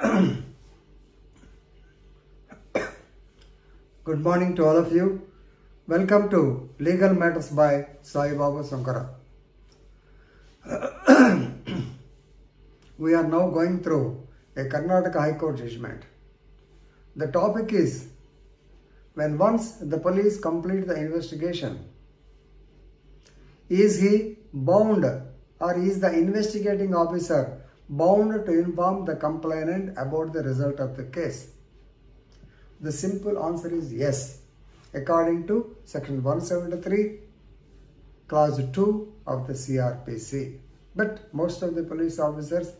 Good morning to all of you. Welcome to Legal Matters by Saibabu Sunkara. we are now going through a Karnataka High Court judgment. The topic is when once the police complete the investigation, is he bound or is the investigating officer bound to inform the complainant about the result of the case? The simple answer is yes, according to section 173, clause 2 of the CRPC. But most of the police officers,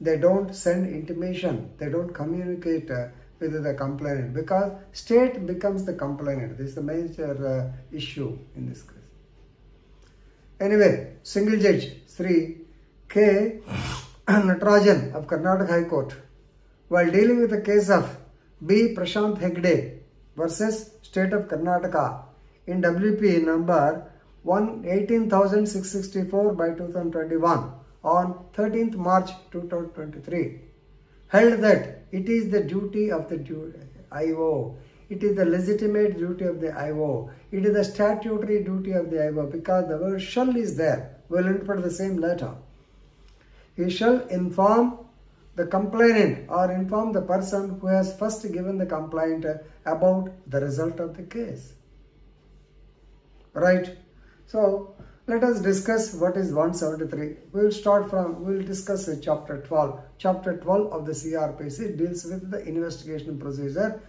they don't send intimation, they don't communicate uh, with the complainant because state becomes the complainant. This is the major uh, issue in this case. Anyway, single judge Sri K. Natarajan of Karnataka High Court, while dealing with the case of B. Prashant Hegde versus State of Karnataka in WP number 18664 by 2021 on 13th March 2023 held that it is the duty of the IO, it is the legitimate duty of the IO, it is the statutory duty of the IO because the word shall is there, We will interpret the same letter. He shall inform the complainant or inform the person who has first given the complaint about the result of the case. Right? So, let us discuss what is 173. We will start from, we will discuss chapter 12. Chapter 12 of the CRPC deals with the investigation procedure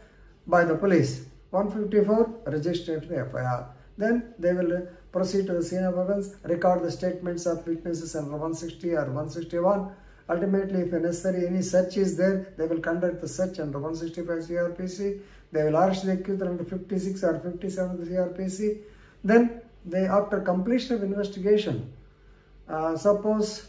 by the police. 154, register the FIR. Then they will proceed to the scene of events, record the statements of witnesses under 160 or 161. Ultimately, if necessary, any search is there, they will conduct the search under 165 CRPC. They will arrest the accused under 56 or 57 CRPC. Then they after completion of investigation, uh, suppose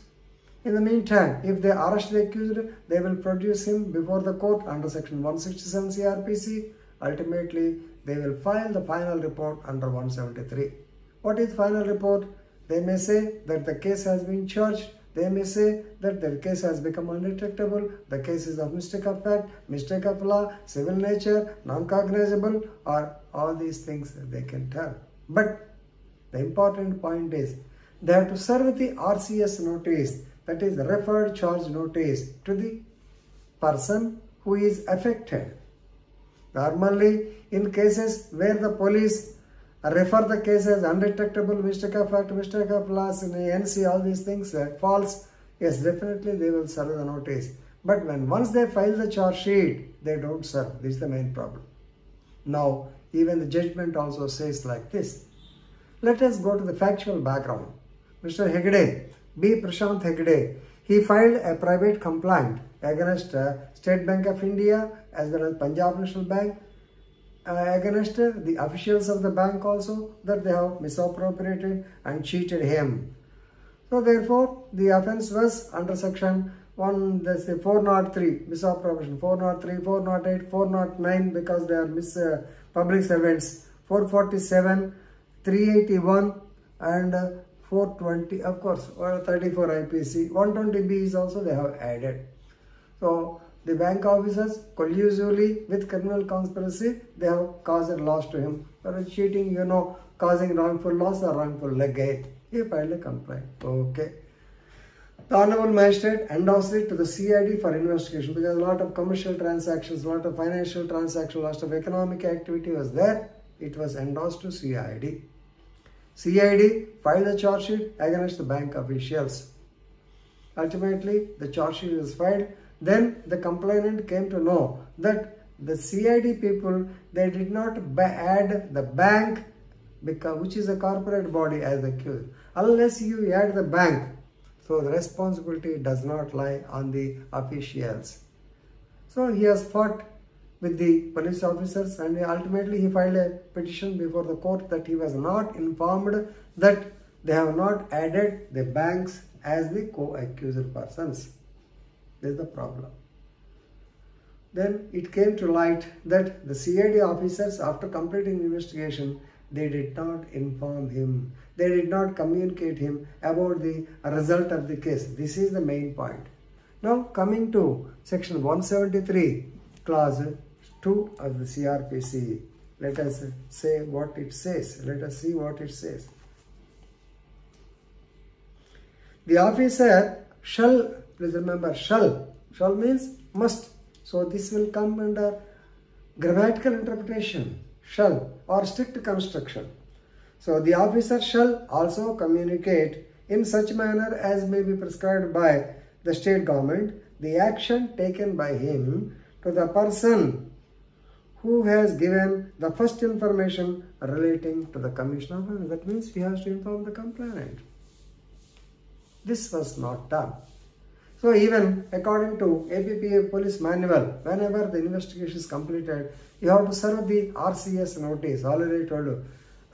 in the meantime, if they arrest the accused, they will produce him before the court under section 167 CRPC. Ultimately, they will file the final report under 173. What is final report? They may say that the case has been charged. They may say that the case has become undetectable. The case is of mistake of fact, mistake of law, civil nature, non-cognizable, or all these things they can tell. But the important point is they have to serve the RCS notice, that is referred charge notice to the person who is affected. Normally, in cases where the police refer the case as undetectable, mistake of fact, mistake of loss, in NC, all these things, uh, false, yes, definitely they will serve the notice. But when once they file the charge sheet, they don't serve. This is the main problem. Now, even the judgment also says like this. Let us go to the factual background. Mr. Hegde, B. Prashant Hegde, he filed a private complaint against uh, State Bank of India as well as Punjab National Bank uh, against the officials of the bank also that they have misappropriated and cheated him. So therefore, the offence was under section 1, let's say 403, misappropriation, 403, 408, 409 because they are mis uh, public servants, 447, 381 and uh, 420 of course or 34 IPC 120B is also they have added. So the bank officers collusively with criminal conspiracy they have caused a loss to him for cheating you know causing wrongful loss or wrongful legate he filed a complaint okay the Honorable Magistrate endorsed it to the CID for investigation because a lot of commercial transactions, a lot of financial transactions, a lot of economic activity was there. It was endorsed to CID. CID filed a charge sheet against the bank officials. Ultimately, the charge sheet was filed. Then the complainant came to know that the CID people, they did not add the bank, because, which is a corporate body as accused. Unless you add the bank, so the responsibility does not lie on the officials. So he has fought with the police officers and ultimately he filed a petition before the court that he was not informed that they have not added the banks as the co-accused persons. This is the problem. Then it came to light that the CID officers after completing investigation they did not inform him. They did not communicate him about the result of the case. This is the main point. Now coming to section 173 clause 2 of the CRPC. Let us say what it says. Let us see what it says. The officer shall, please remember shall. Shall means must. So this will come under grammatical interpretation. Shall or strict construction. So the officer shall also communicate in such manner as may be prescribed by the state government the action taken by him to the person who has given the first information relating to the commission of That means he has to inform the complainant. This was not done. So even according to APPA police manual, whenever the investigation is completed, you have to serve the RCS notice, already told you,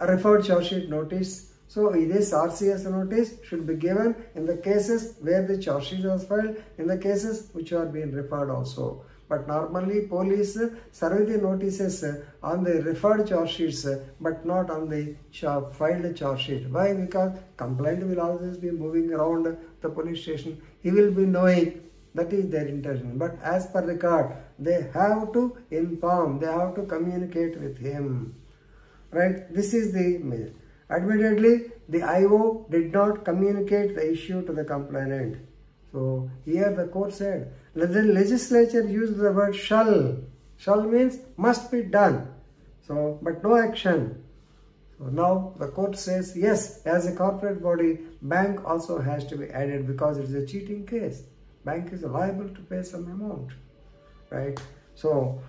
a referred charge sheet notice. So this RCS notice should be given in the cases where the charge sheet was filed, in the cases which are being referred also. But normally police serve the notices on the referred charge sheets but not on the filed charge sheet. Why? Because complaint will always be moving around the police station. He will be knowing that is their intention. But as per record, they have to inform, they have to communicate with him. Right? This is the mail. Admittedly, the IO did not communicate the issue to the complainant. So here the court said, the legislature used the word shall. Shall means must be done. So, but no action. So now the court says, yes, as a corporate body, bank also has to be added because it is a cheating case. Bank is liable to pay some amount, right? So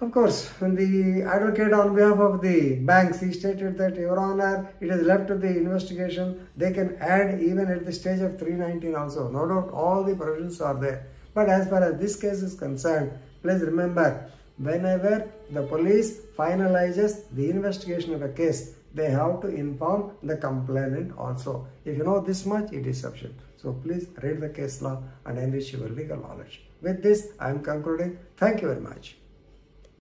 of course, when the advocate on behalf of the banks, he stated that, Your Honor, it is left to the investigation. They can add even at the stage of 319 also. No doubt all the provisions are there. But as far as this case is concerned, please remember, whenever the police finalizes the investigation of a case, they have to inform the complainant also. If you know this much, it is sufficient. So please read the case law and enrich your legal knowledge. With this, I am concluding. Thank you very much.